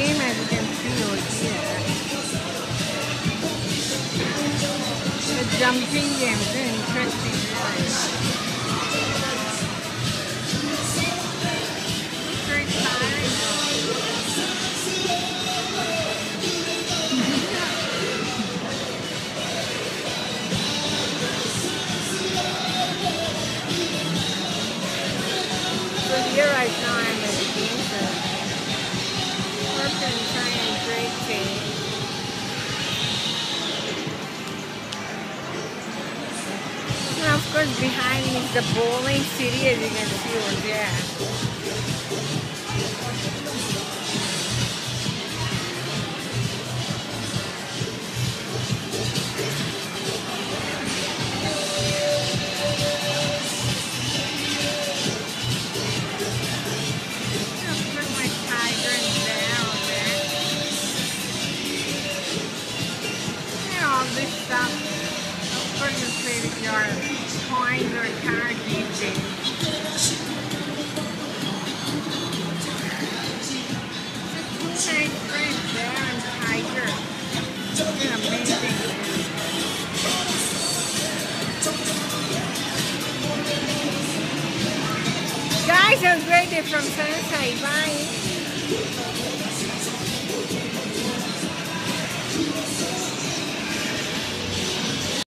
game as you can see over here. The jumping games are interesting. Very tiring. So here right now I'm at the game course behind me is the bowling city as you can see over there. I'll put your coins or there and tiger. It's amazing. Guys, have a great day from Sunnyside. Bye.